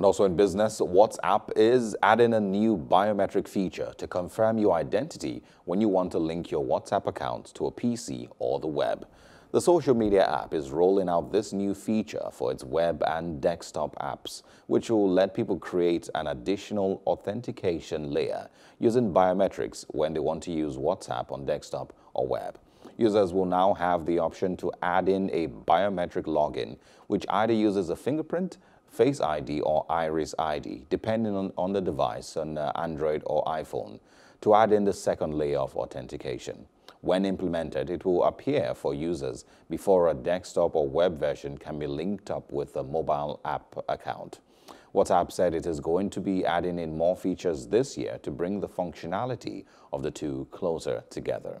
And also in business, WhatsApp is adding a new biometric feature to confirm your identity when you want to link your WhatsApp account to a PC or the web. The social media app is rolling out this new feature for its web and desktop apps, which will let people create an additional authentication layer using biometrics when they want to use WhatsApp on desktop or web. Users will now have the option to add in a biometric login, which either uses a fingerprint, Face ID or Iris ID, depending on, on the device on uh, Android or iPhone, to add in the second layer of authentication. When implemented, it will appear for users before a desktop or web version can be linked up with a mobile app account. WhatsApp said it is going to be adding in more features this year to bring the functionality of the two closer together.